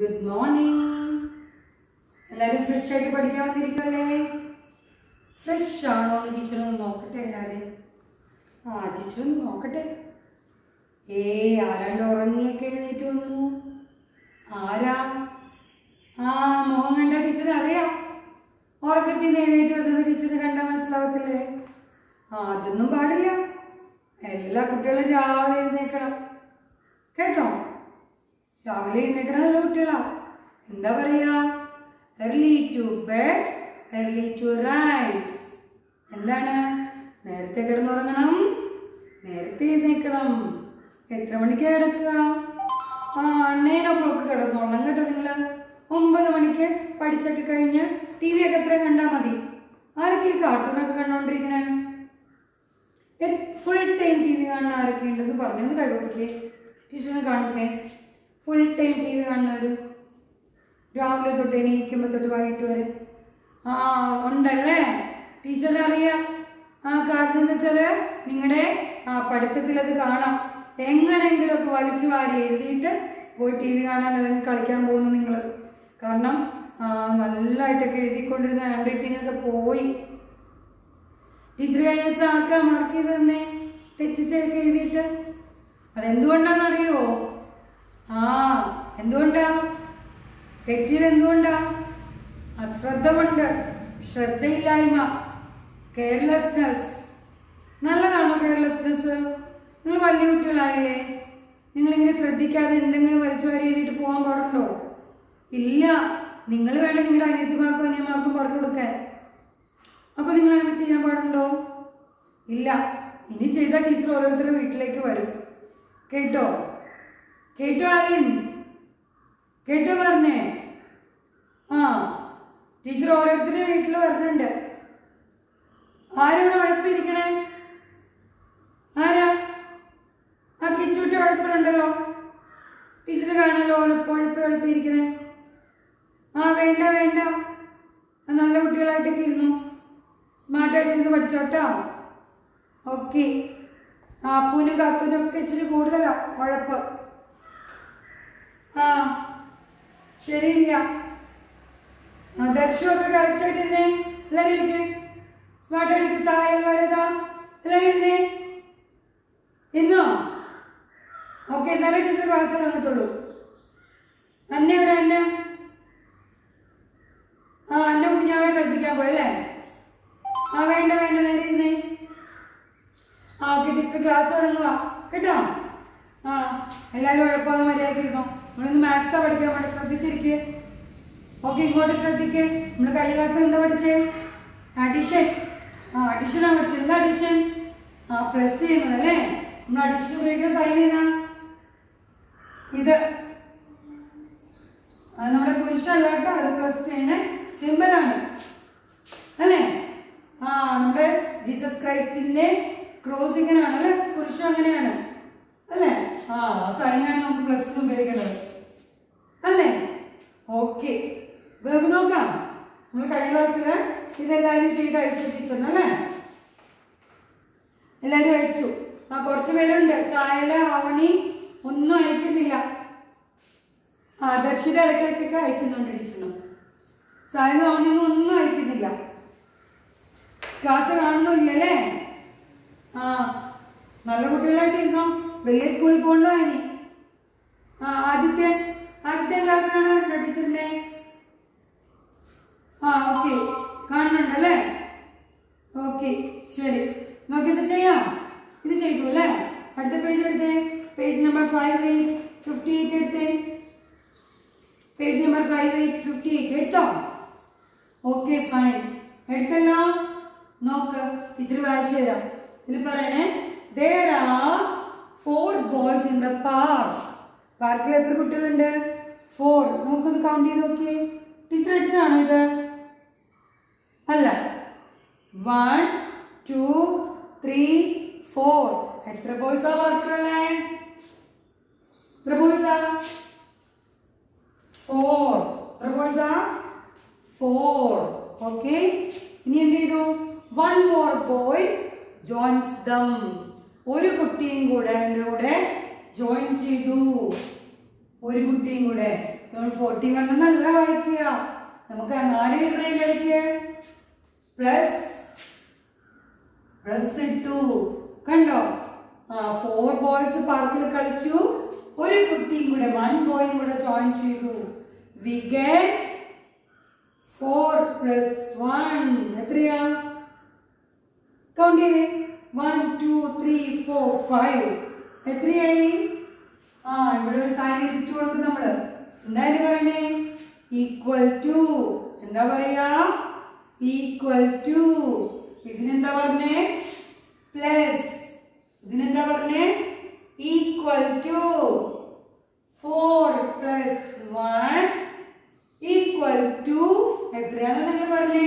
Good morning എല്ലാവരും fresh ആയിട്ട് പഠിക്കാൻ വന്നിരിക്കല്ലേ ഫ്രഷ് ആണോ? ടീച്ചർ ഒന്ന് നോക്കട്ടെ എല്ലാവരും ആ ടീച്ചർ ഒന്ന് നോക്കട്ടെ. ഏ ആരാണ്ട് ഉറങ്ങിയൊക്കെ എഴുന്നേറ്റ് വന്നു? ആരാ? ആ മോഹം കണ്ട ടീച്ചർ അറിയാം. ഉറക്കത്തിൽ നിന്ന് എഴുന്നേറ്റ് വന്നത് ടീച്ചറിന് കണ്ടാൽ മനസ്സിലാവത്തില്ലേ? ആ അതൊന്നും പാടില്ല. എല്ലാ കുട്ടികളും രാവിലെ എഴുന്നേക്കണം. കേട്ടോ? രാവിലെ എഴുന്നേക്കണല്ലോ കുട്ടികളാ. എന്താ പറയാ? Early to bed early to rise എന്താണ്? നേരത്തെ കിടന്നുറങ്ങണം നേരത്തെ എഴുന്നേക്കണം എത്ര മണിക്ക് കിടക്കുക? ആ നയൻ ഓ ക്ലോക്ക് കിടന്നോളണം കേട്ടോ നിങ്ങൾ ഒമ്പത് മണിക്ക് പഠിച്ചൊക്കെ കഴിഞ്ഞ് ടി വി ഒക്കെ എത്ര കണ്ടാൽ മതി. ആരൊക്കെ കാർട്ടൂണൊക്കെ കണ്ടോണ്ടിരിക്കണേ? ഫുൾ ടൈം ടി വി കാണുന്ന ആരൊക്കെ ഉണ്ടെന്ന് പറഞ്ഞു ഒന്ന് കഴിവൊക്കെ ടീച്ചറിനെ കാണട്ടെ. ഫുൾ ടൈം ടി വി കാണുന്നവർ രാവിലെ തൊട്ട് എണീക്കുമ്പോൾ തൊട്ട് വൈകിട്ട് വരെ. ആ ഉണ്ടല്ലേ? ടീച്ചർ അറിയാം. ആ കാരണം എന്താ വെച്ചാൽ നിങ്ങളുടെ ആ പഠിത്തത്തിൽ അത് കാണാം. എങ്ങനെയെങ്കിലുമൊക്കെ വലിച്ചു വാരി എഴുതിയിട്ട് പോയി ടി വി കാണാൻ അല്ലെങ്കിൽ കളിക്കാൻ പോകുന്നു നിങ്ങൾ കാരണം നല്ലതായിട്ടൊക്കെ എഴുതിക്കൊണ്ടിരുന്ന ഹാൻഡ് റൈറ്റിംഗ് ഒക്കെ പോയി. ടീച്ചർ കഴിഞ്ഞ ആർക്കാ മാർക്ക് ചെയ്ത് തന്നെ തെറ്റിച്ചൊക്കെ എഴുതിയിട്ട്. അതെന്തുകൊണ്ടാണെന്നറിയോ ആ എന്തുകൊണ്ടാ? തെറ്റിയത് എന്തുകൊണ്ടാ? അശ്രദ്ധ കൊണ്ട് ശ്രദ്ധയില്ലായ്മ കെയർലെസ്നെസ് നല്ലതാണോ കെയർലെസ്നെസ് നിങ്ങൾ വലിയ കുട്ടികളായില്ലേ? നിങ്ങളിങ്ങനെ ശ്രദ്ധിക്കാതെ എന്തെങ്കിലും വലിച്ചു വാരി എഴുതിയിട്ട് പോകാൻ പാടുണ്ടോ? ഇല്ല. നിങ്ങൾ വേണം നിങ്ങളുടെ അനിയത്തിമാർക്കും അനിയന്മാർക്കും പറഞ്ഞു കൊടുക്കാൻ. അപ്പോൾ നിങ്ങൾ അങ്ങനെ ചെയ്യാൻ പാടുണ്ടോ? ഇല്ല. ഇനി ചെയ്ത ടീച്ചർ ഓരോരുത്തരുടെ വീട്ടിലേക്ക് വരും. കേട്ടോ? കേട്ടോ ആലിൻ കേട്ടോ പറഞ്ഞേ ആ ടീച്ചർ ഓരോരുത്തരുടെ വീട്ടിൽ വരുന്നുണ്ട്. ആരോട് ഉഴപ്പിരിക്കണേ? ആരാ? ആ കിച്ചൂട്ടി ഉഴപ്പുണ്ടല്ലോ. ടീച്ചർ കാണാലോ ഉഴപ്പ് ഉഴപ്പ് ഉഴപ്പിരിക്കണേ ആ വേണ്ട വേണ്ട. നല്ല കുട്ടികളായിട്ടൊക്കെ ഇരുന്നു. സ്മാർട്ടായിട്ട് ഇരുന്ന് പഠിച്ചോട്ടോ. ഓക്കെ ആ അപ്പൂനും കാത്തൂനും ഒക്കെ ഇച്ചിരി കൂടുതലാണ് ഉഴപ്പ് ആ ശരിയില്ല. ദർശനമൊക്കെ കറക്റ്റായിട്ട് ഇരുന്നേ. എല്ലാവരും ഇരിക്കെ സ്മാർട്ടായിട്ട് സഹായം വരതാ എല്ലാവരും ഇരുന്നേ? ഇരുന്നോ? ഓക്കെ എന്നാലേ ടീച്ചർ ക്ലാസ് വന്നിട്ടുള്ളൂ. അന്ന എവിടെ അന്ന? ആ അന്ന കുഞ്ഞാവെ കളിപ്പിക്കാൻ പോയല്ലേ ആ വേണ്ട വേണ്ട നേരെ ഇരുന്നേ? ആ ഓക്കെ ടീച്ചർ ക്ലാസ് തുടങ്ങുക കേട്ടോ? ആ എല്ലാവരും ഉഴപ്പാണ് മര്യാദയ്ക്ക് ഇരുന്നോ? നമ്മളിന്ന് മാത്സാ പഠിക്കാൻ വേണ്ടി ശ്രദ്ധിച്ചിരിക്കേ. ഓക്കെ ഇങ്ങോട്ട് ശ്രദ്ധിക്കേ. നമ്മൾ കഴിഞ്ഞ ക്ലാസ്സിൽ എന്താ പഠിച്ചേ? അഡിഷൻ ആ അഡിഷനാണ് പഠിച്ചത്. എന്താ അഡിഷൻ ആ പ്ലസ് ചെയ്യുന്നത് അല്ലേ? നമ്മൾ അഡിഷൻ ഉപയോഗിക്കുന്ന സൈൻ ചെയ്താ ഇത്. നമ്മുടെ പുരുഷല്ല കേട്ടോ. അത് പ്ലസ് ചെയ്യണ സിമ്പിളാണ് അല്ലേ? ആ നമ്മുടെ ജീസസ് ക്രൈസ്റ്റിന്റെ ക്രോസ് ഇങ്ങനെയാണ് അല്ലേ? കുരിശും അങ്ങനെയാണ്. അല്ലേ? ആ സൈനാണ് നമുക്ക് പ്ലസ് ഉപയോഗിക്കേണ്ടത്. അല്ലേ? ഓക്കെ വേഗം നോക്കാം. നമ്മൾ കഴിഞ്ഞ ക്ലാസ്സിൽ ഇതെല്ലാവരും ചെയ്ത് അയച്ചു ടീച്ചറിന് അല്ലേ? എല്ലാവരും അയച്ചു. ആ കുറച്ച് പേരുണ്ട്. സായല ആവണി ഒന്നും അയക്കുന്നില്ല. ആ ഇടയ്ക്കിടയ്ക്കൊക്കെ അയക്കുന്നുണ്ട് ടീച്ചറിന് സായല ആവണി ഒന്നും അയക്കുന്നില്ല. ക്ലാസ് കാണണമില്ലല്ലേ ആ നല്ല കുട്ടികളായിട്ടിരുന്നോ? വലിയ സ്കൂളിൽ പോകണ്ടോ ഇനി. ആ ആദ്യത്തെ ആദ്യത്തെ ക്ലാസ്സിലാണ് കാണാറുണ്ടോ ടീച്ചറിന്റെ ആ ഓക്കെ കാണുന്നുണ്ടല്ലേ ഓക്കെ ശരി. നോക്കി ഇത് ചെയ്യാം. ഇത് ചെയ്തു അല്ലേ? അടുത്ത പേജ് എടുത്തേ. Page number five eight fifty eight എടുത്തേ. Page number five eight fifty eight എടുത്തോ? ഓക്കെ ഫൈൻ എടുത്തല്ലോ. നോക്ക് ടീച്ചർ വായിച്ചു തരാം. ഇതിൽ പറയണേ there are four boys in the park. പാർക്കിൽ എത്ര കുട്ടികളുണ്ട്? ഫോർ നമുക്കത് കൗണ്ട് ചെയ്ത് നോക്കിയേ. ടീച്ചർ എടുത്താണോ ഇത്? അല്ല. വൺ ടു ത്രീ ഫോർ എത്ര ബോയ്സാ പാർക്കിലുള്ളേ എത്ര ബോയ്സാ ഫോർ എത്ര ബോയ്സാ ഫോർ ഓക്കെ ഇനി എന്ത് ചെയ്തു? One more boy joins them ഒരു കുട്ടിയും കൂടെ എന്റെ കൂടെ ജോയിൻ ചെയ്തു. ഒരു കുട്ടിയും കൂടെ. നമ്മൾ ഫോർട്ടി വൺ നല്ല വായിക്കുക. നമുക്ക് നാല് കിട്ടണേ കളിക്കുക? പ്ലസ് പ്ലസ് ഇട്ടു. കണ്ടോ? ആ ഫോർ ബോയ്സ് പാർക്കിൽ കളിച്ചു. ഒരു കുട്ടിയും കൂടെ വൺ ബോയും കൂടെ ജോയിൻ ചെയ്തു. We get four plus one എത്രയാ? കൗണ്ട് ചെയ്തേ. One two three four five എത്രയായി? ആ ഇവിടെ ഒരു സൈൻ ഇട്ട് കൊടുക്കും നമ്മൾ. എന്തായാലും പറയണേ? ഈക്വൽ ടു എന്താ പറയാ? ഈക്വൽ ടു ഇതിനെന്താ പറഞ്ഞേ? പ്ലസ് ഇതിനെന്താ പറഞ്ഞേ? Equal to four plus one equal to എത്രയാണെന്ന് നിങ്ങൾ പറഞ്ഞേ?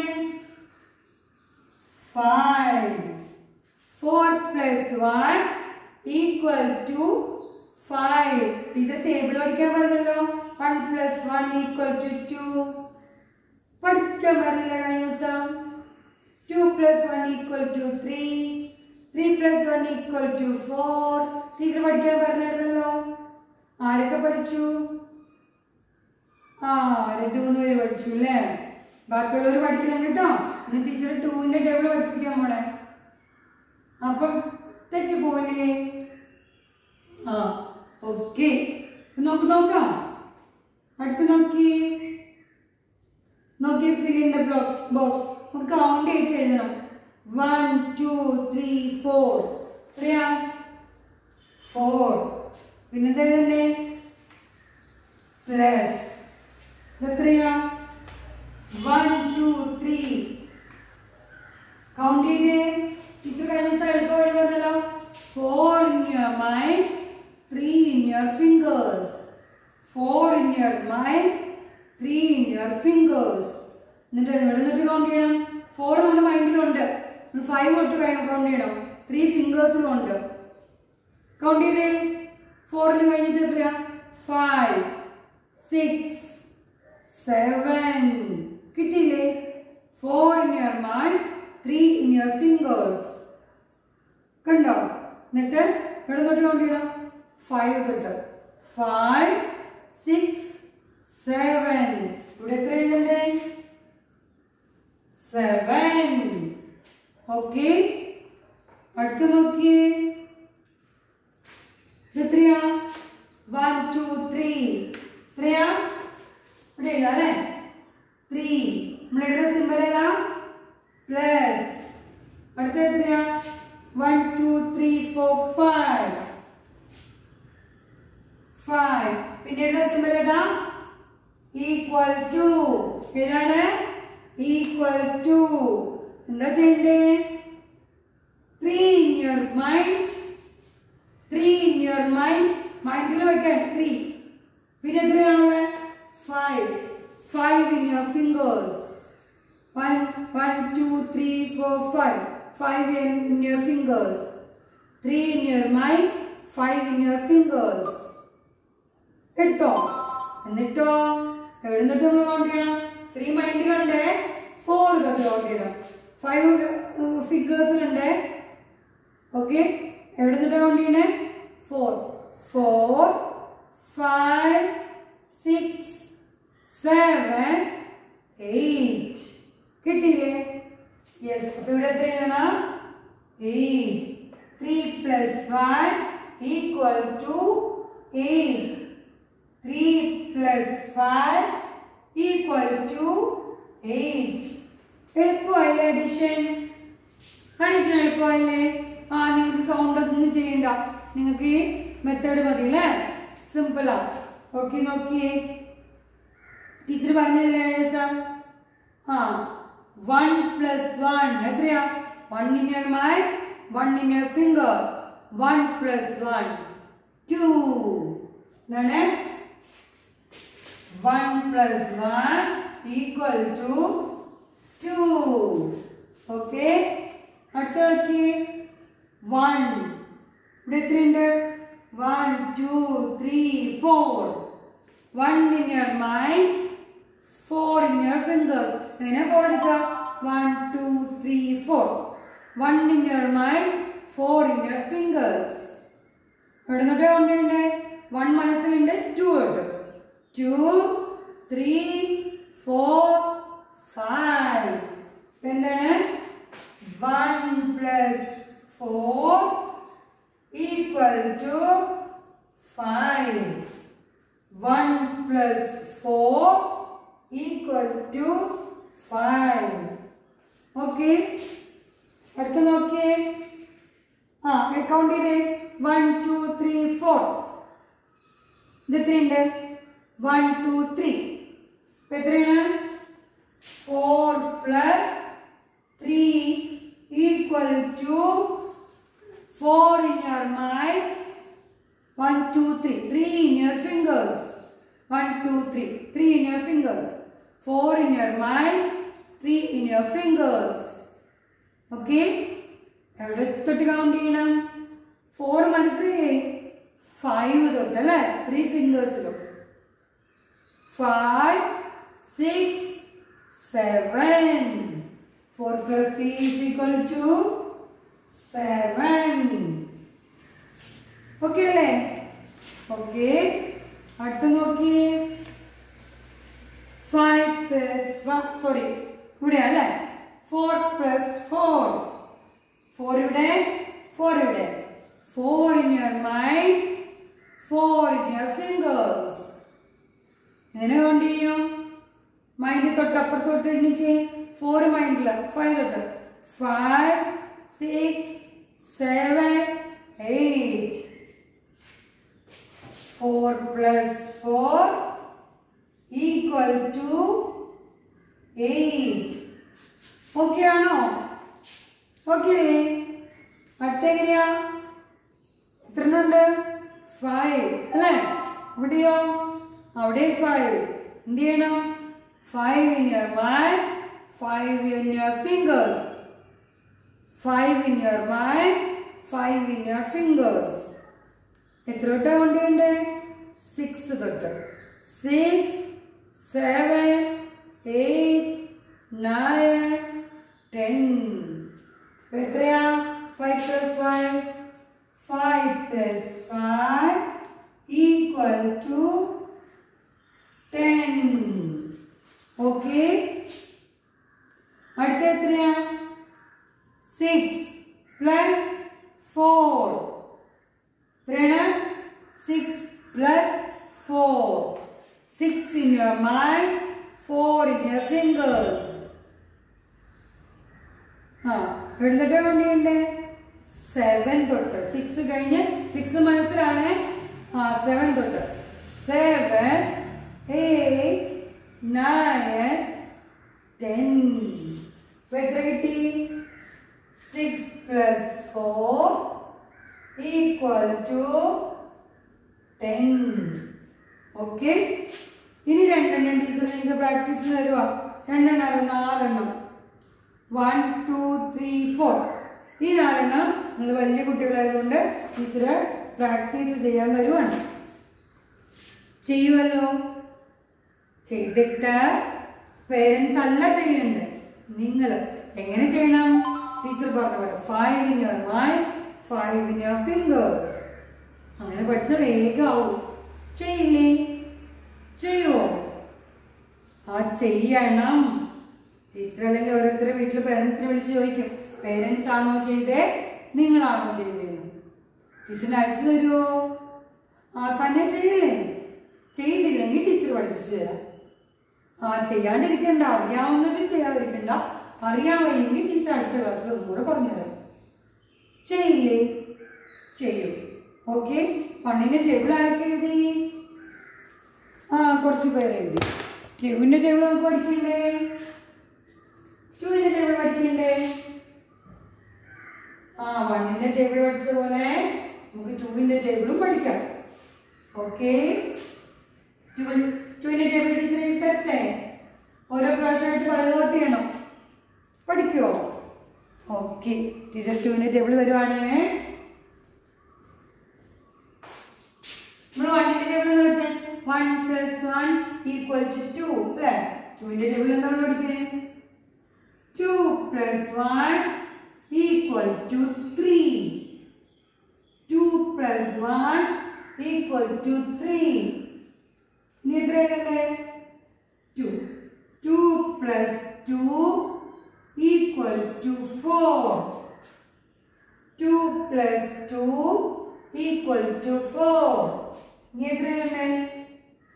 Five four plus one equal to five teacher table പഠിക്കാൻ പറഞ്ഞല്ലോ. One plus one equal to two പഠിക്കാൻ പറഞ്ഞില്ല കഴിഞ്ഞ ദിവസം two plus one equal to three three plus one equal to four teacher പഠിക്കാൻ പറഞ്ഞായിരുന്നല്ലോ. ആരൊക്കെ പഠിച്ചു? ആ രണ്ട് മൂന്ന് പേര് പഠിച്ചു അല്ലേ? ബാക്കിയുള്ളവർ പഠിക്കണം കേട്ടോ. ഇന്ന് ടീച്ചർ ടൂവിന്റെ ടേബിൾ പഠിപ്പിക്കാൻ പോണേ അപ്പം തെറ്റ് പോലെ ആ ഓക്കെ നോക്ക് നോക്കാം അടുത്ത് നോക്കി നോക്കി ഫിൽ ദ ബ്ലോക്സ് ബോക്സ് നമുക്ക് കൗണ്ട് ചെയ്തിട്ട് എഴുതണം വൺ ടു ത്രീ ഫോർ എത്രയാ ഫോർ പിന്നെന്താ എഴുതണ്ടേ പ്ലസ് എത്രയാ വൺ ടു ത്രീ കൗണ്ട് ചെയ്തേ കഴിഞ്ഞ ദിവസം എളുപ്പം എഴുതുന്നല്ലോ four in your mind three in your fingers four in your mind three in your fingers എന്നിട്ട് ഇവിടെ നിന്നിട്ട് കൗണ്ട് ചെയ്യണം? ഫോർ നമ്മുടെ മൈൻഡിലുണ്ട് ഫൈവ് തൊട്ട് കൗണ്ട് ചെയ്യണം. ത്രീ ഫിംഗേഴ്സിലും ഉണ്ട് കൗണ്ട് ചെയ്തേ. ഫോറിന് കഴിഞ്ഞിട്ട് എത്രയാ? ഫൈവ് സിക്സ് സെവൻ കിട്ടിയില്ലേ? Four in your mind three in your fingers കണ്ടോ? എന്നിട്ട് ഇവിടെ തൊട്ട് കൗണ്ട് ചെയ്യണം ഫൈവ് തൊട്ട്. ഫൈവ് സിക്സ് സെവൻ ഇവിടെ എത്ര എഴുതണ്ടേ? സെവൻ ഓക്കെ അടുത്ത് നോക്കിയേ എത്രയാ? വൺ ടു ത്രീ എത്രയാ? ഇവിടെ എഴുതാം അല്ലേ? ത്രീ എഴുതുന്ന സിമ്പൽ ഏതാ? പ്ലസ് അടുത്ത എത്രയാ? One two three four five five പിന്നെ എഴുതുന്ന സിമ്പൽ ഏതാ ഈക്വൽ ടു ഏതാണ് ഈക്വൽ ടു എന്താ ചെയ്യണ്ടേ? Three in your mind three in your mind മൈൻഡിൽ വയ്ക്കാൻ ത്രീ പിന്നെ എത്രയാണ് five five in your fingers one one two three four five five in your fingers three in your mind five in your fingers എടുത്തോ. എന്നിട്ടോ? എഴുന്നിട്ട് നമ്മൾ count ചെയ്യണം. Three മൈൻഡിലുണ്ട് ഫോർ തൊട്ട് കൗണ്ട് ചെയ്യണം. ഫൈവ് ഫിഗേഴ്സിലുണ്ട് ഓക്കെ എവിടെ നിന്നിട്ട് കൗണ്ട്? ചെയ്യണേ? Four four five six seven eight കിട്ടിയില്ലേ? യെസ് അപ്പൊ ഇവിടെ എത്ര എഴുതണം eight three plus one equal to eight three plus five equal to eight എളുപ്പമായില്ലേ addition addition എളുപ്പമായില്ലേ ആ നിങ്ങൾക്ക് കൗണ്ട് ഒന്നും ചെയ്യണ്ട. നിങ്ങൾക്ക് ഈ മെത്തേഡ് മതി അല്ലേ? സിമ്പിളാ ഓക്കെ നോക്കിയേ. ടീച്ചർ പറഞ്ഞതില്ലേ ആ. 1 plus 1 ಎದ್ರಿಯ 1 your mind, 1 in your finger. 1 plus 1 2 ನನೆ 1 plus 1 equal to 2 Okay. ಅರ್ಥಕ್ಕೆ 1 ಬ್ರೆತ್ರಿಂದ 1 2 3 4 1 in your mind 4 in your fingers. എങ്ങനെ ഫോർ എടുക്കുക? One two three four one in your mind four in your fingers എവിടെ നിന്നിട്ട് കൊണ്ടുണ്ട് വൺ മനസ്സിലുണ്ട് ടു ഉണ്ട് ടു ത്രീ ഫോർ ഫൈവ് എന്താണ്? One plus four equal to five one plus four equal to five okay അടുത്ത് നോക്കിയേ. ആ count ചെയ്തേ. വൺ ടു ത്രീ ഫോർ ഇത് എത്രയുണ്ട്? വൺ ടു ത്രീ ഇപ്പൊ എത്രയാണ്? Four plus three equal to four in your mind one two three three in your fingers one two three three in your fingers four in your mind three in your fingers okay എവിടെ തൊട്ട് count ചെയ്യണം? Four മനസ്സിലായില്ലേ five തൊട്ട് അല്ലേ? Three ഫിംഗേഴ്സിലും five six seven four plus three is equal to seven okay അല്ലേ? Okay അടുത്ത് നോക്കിയേ. Five plus sorry ഇവിടെ അല്ലേ? ഫോർ പ്ലസ് ഫോർ ഫോർ ഇവിടെ? ഫോർ ഇവിടെ. Four in your mind four in your fingers എങ്ങനെ കൗണ്ട് ചെയ്യും? മൈൻഡ് തൊട്ട് അപ്പുറത്തോട്ട് എണ്ണിക്ക്. ഫോർ മൈൻഡിൽ ഫൈവ് തൊട്ട്. Five six seven eight four plus four equal to eight okay ആണോ ഓക്കെ. അല്ലേ അടുത്ത എങ്ങനെയാ? എത്ര എണ്ണുണ്ട് ഫൈവ് അല്ലേ? ഇവിടെയോ അവിടെ ഫൈവ് എന്ത് ചെയ്യണം? Five in your mind five in your fingers five in your mind five in your fingers എത്ര തൊട്ടാ കൊണ്ടുണ്ട് സിക്സ് തൊട്ട് six seven eight nine ten Pe treia, 5 plus 5, ഇപ്പൊ എത്ര കിട്ടി? Six plus four equal to ten okay ഇനി രണ്ടെണ്ണം teacher നിങ്ങൾക്ക് പ്രാക്ടീസ് തരുവാ രണ്ടെണ്ണം അത് നാലെണ്ണം. വൺ ടു ത്രീ ഫോർ ഈ നാലെണ്ണം നിങ്ങൾ വലിയ കുട്ടികളായതുകൊണ്ട് ടീച്ചർ പ്രാക്ടീസ് ചെയ്യാൻ വരുവാണ്. ചെയ്യുമല്ലോ ചെയ്തിട്ട് പേരൻസ് അല്ല ചെയ്യണ്ടേ? നിങ്ങൾ എങ്ങനെ ചെയ്യണം? ടീച്ചർ പറഞ്ഞ പോലെ five in your mind five in your fingers അങ്ങനെ പഠിച്ച വേഗമാവും ചെയ്യില്ലേ? ചെയ്യുമോ ആ ചെയ്യണം. ടീച്ചർ അല്ലെങ്കിൽ ഓരോരുത്തരുടെ വീട്ടിൽ പേരൻസിനെ വിളിച്ച് ചോദിക്കും. പേരൻസ് ആണോ ചെയ്തേ? നിങ്ങളാണോ ചെയ്തതെന്ന് ടീച്ചറിന് അയച്ചു തരുമോ ആ തന്നെ ചെയ്യില്ലേ? ചെയ്തില്ലെങ്കിൽ ടീച്ചർ പഠിപ്പിച്ചു തരാം. ചെയ്യാണ്ടിരിക്കണ്ട അറിയാവുന്നവരും ചെയ്യാതിരിക്കണ്ട. അറിയാൻ ടീച്ചർ അടുത്ത ക്ലാസ്സിൽ ഒന്നുകൂടെ പറഞ്ഞുതരാം. ചെയ്യില്ലേ? ചെയ്യും. ഓക്കെ പണ്ണിന്റെ ടേബിൾ ആരൊക്കെ എഴുതി? ആ കുറച്ച് പേര് എഴുതി. ക്യൂവിന്റെ ടേബിൾ നമുക്ക് പഠിക്കണ്ടേ? ടൂവിന്റെ ടേബിൾ പഠിക്കണ്ടേ? ആ വണ്ണിന്റെ ടേബിൾ പഠിച്ച പോലെ നമുക്ക് ടൂവിന്റെ ടേബിളും പഠിക്കാം. ഓക്കെ ടൂവിന്റെ ടേബിൾ ടീച്ചർ തരട്ടെ ഓരോ പ്രാവശ്യമായിട്ട് പലതോട്ട് ചെയ്യണം? പഠിക്കുമോ ഓക്കെ ടീച്ചർ ടൂവിന്റെ ടേബിൾ തരുവാണ്. നമ്മൾ വണ്ണിന്റെ ടേബിൾ എന്ന് വെച്ചാൽ one plus one equal to two അല്ലേ? ടൂവിന്റെ ടേബിൾ എന്താണ് പഠിക്കുന്നത് two plus one equal to three two plus one equal to three എഴുതണ്ടേ two two plus two equal to four two plus two equal to four ഇനി എത്ര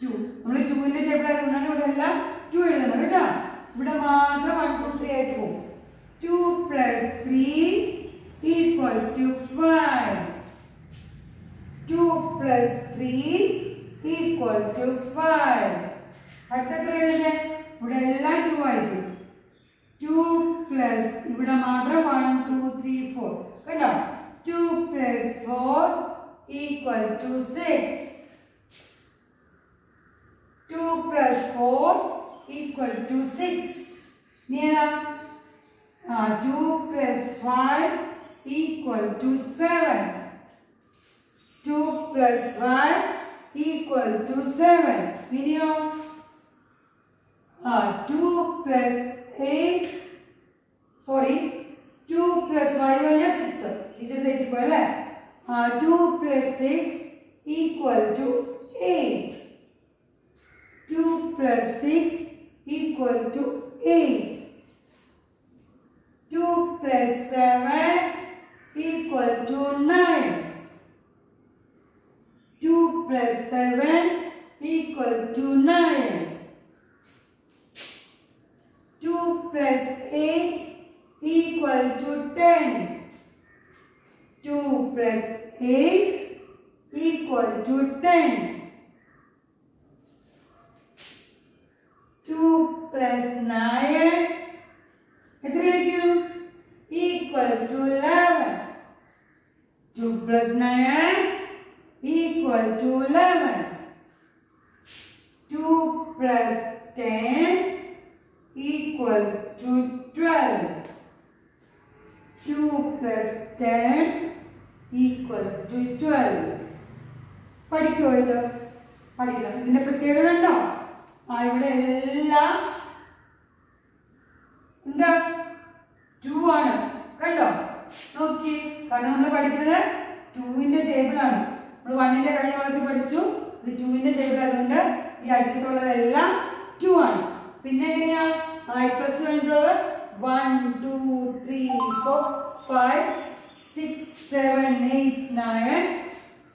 to നമ്മൾ ടുവിന്റെ table ആയതുകൊണ്ടാണ് ഇവിടെ എല്ലാം ടു എഴുതണം കേട്ടോ. ഇവിടെ മാത്രം വൺ ടു ത്രീ ആയിട്ട് പോകും. Two plus three equal to five two plus three equal to five ഇവിടെ എല്ലാം ടു ആയിരിക്കും. ടു പ്ലസ് ഇവിടെ മാത്രം വൺ ടു ത്രീ ഫോർ കേട്ടോ two plus four equal to six two plus four equal to six ഏതാ? ആ two plus five equal to seven two plus five equal to seven ഇനിയോ ആ two plus eight sorry two plus five കഴിഞ്ഞാൽ six teacher തെറ്റിപ്പോ അല്ലേ ആ two plus six equal to eight two plus six equal to eight two plus seven equal to nine 2 plus 7 equal to 9. 2 plus 8 equal to 10. 2 plus 8 equal to 10. 2 plus 9 കാരണം നമ്മൾ പഠിക്കുന്നത് ടൂവിന്റെ table ആണ്. നമ്മൾ വണ്ണിന്റെ കഴിഞ്ഞ ക്ലാസ്സിൽ പഠിച്ചു. ഇത് ടൂവിന്റെ ടേബിൾ ആയതുകൊണ്ട് ഈ അറ്റത്തുള്ളതെല്ലാം ടു ആണ്. പിന്നെ എങ്ങനെയാ? ഐ plus വേണ്ടിയിട്ടുള്ളത് one two three four five six seven eight nine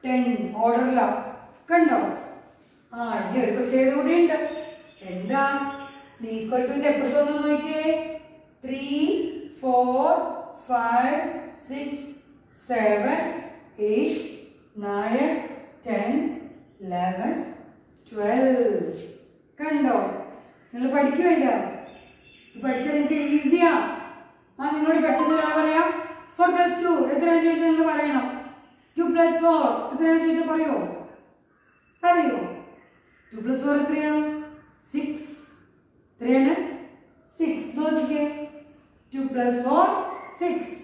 ten ഓർഡറിലാണ് കണ്ടോ? ആ ഇനി ഒരു പ്രത്യേകത കൂടി ഉണ്ട് എന്താ ഈക്വൽ ടുവിന്റെ എപ്പോഴത്തൊന്ന് നോക്കിയേ. Three four five six seven eight nine ten eleven twelve കണ്ടോ? നിങ്ങൾ പഠിക്കുമോ ഇല്ല ഇത് പഠിച്ചാൽ നിങ്ങൾക്ക് ഈസിയാ ആ നിങ്ങളോട് പെട്ടെന്ന് ഒരാൾ പറയാം. ഫോർ പ്ലസ് ടു എത്രയാണെന്ന് ചോദിച്ചാൽ നിങ്ങൾ പറയണം. ടു പ്ലസ് ഫോർ എത്രയാണെന്ന് ചോദിച്ചാൽ പറയോ? പറയോ? ടു പ്ലസ് ഫോർ എത്രയാണ് സിക്സ് എത്രയാണ്? സിക്സ് നോക്കിക്കേ. ടു പ്ലസ് ഫോർ സിക്സ്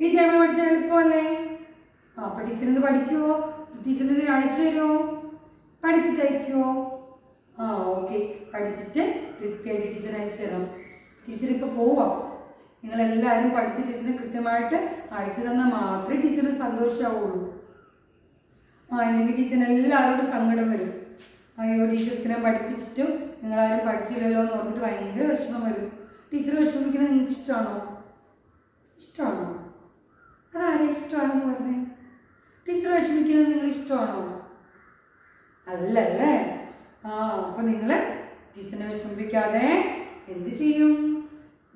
ഈ ടേബിൾ പഠിച്ചാൽ എളുപ്പമല്ലേ ആ അപ്പൊ ടീച്ചറിന് പഠിക്കുവോ? ടീച്ചറിന് അയച്ചു തരുമോ പഠിച്ചിട്ട് അയക്കുവോ? ആ ഓക്കെ പഠിച്ചിട്ട് കൃത്യമായിട്ട് ടീച്ചർ അയച്ചു തരണം ടീച്ചർ ഇപ്പോൾ പോവാം. നിങ്ങളെല്ലാവരും പഠിച്ച് ടീച്ചറിന് കൃത്യമായിട്ട് അയച്ചു തന്നാൽ മാത്രമേ ടീച്ചറിന് സന്തോഷമാവുള്ളൂ ആ അല്ലെങ്കിൽ ടീച്ചറിന് എല്ലാവരോടും സങ്കടം വരും. അയ്യോ ടീച്ചർ ഇത്രയും പഠിപ്പിച്ചിട്ടും നിങ്ങളാരും പഠിച്ചില്ലല്ലോ എന്ന് ഓർത്തിട്ട് ഭയങ്കര വിഷമം വരും. ടീച്ചർ വിഷമിക്കുന്നത് നിങ്ങൾക്ക് ഇഷ്ടമാണോ ഇഷ്ടമാണോ അതാരെ ഇഷ്ടമാണെന്ന് പറഞ്ഞേ? ടീച്ചർ വിഷമിക്കുന്നത് നിങ്ങൾ ഇഷ്ടമാണോ? അല്ലല്ലേ? ആ അപ്പൊ നിങ്ങൾ ടീച്ചറിനെ വിഷമിപ്പിക്കാതെ എന്ത് ചെയ്യും?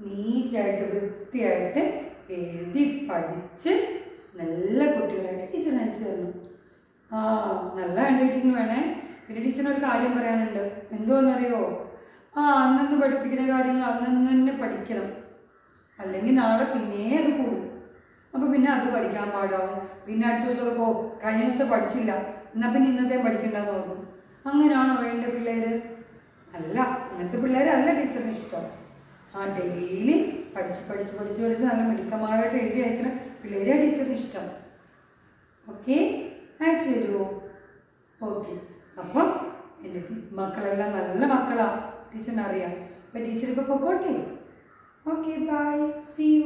നീറ്റായിട്ട് വൃത്തിയായിട്ട് എഴുതി പഠിച്ച് നല്ല കുട്ടികളായിട്ട് ടീച്ചറിനെ അയച്ചു തരണം. ആ നല്ല ഹാൻഡ് റൈറ്റിംഗ് വേണേ. പിന്നെ ടീച്ചറിനൊരു കാര്യം പറയാനുണ്ട്. എന്തോന്നറിയോ? ആ അന്നന്ന് പഠിപ്പിക്കുന്ന കാര്യങ്ങൾ അന്നന്ന് തന്നെ പഠിക്കണം. അല്ലെങ്കിൽ നാളെ പിന്നെ അത് കൂടും. അപ്പൊ പിന്നെ അത് പഠിക്കാൻ പാടാവും. പിന്നെ അടുത്ത ദിവസം ഓ കഴിഞ്ഞ ദിവസത്തെ പഠിച്ചില്ല. എന്നാ പിന്നെ ഇന്നത്തെ പഠിക്കണ്ടെന്ന് തോന്നും. അങ്ങനെയാണോ വേണ്ട പിള്ളേര്? അല്ല അങ്ങനത്തെ പിള്ളേരല്ല ടീച്ചറിന് ഇഷ്ടം. ആ ഡെയിലി പഠിച്ച് പഠിച്ച് പഠിച്ച് പഠിച്ച് നല്ല മിടുക്കന്മാരായിട്ട് എഴുതി അയക്കുന്ന പിള്ളേരെ ടീച്ചറിന് ഇഷ്ടം. ഓക്കെ? അയച്ചു തരുമോ ഓക്കെ. അപ്പം എന്റെ മക്കളെല്ലാം നല്ല മക്കളാ. ടീച്ചറിനറിയാം. അപ്പം ടീച്ചർ ഇപ്പോൾ പൊക്കോട്ടെ? Okay bye. C U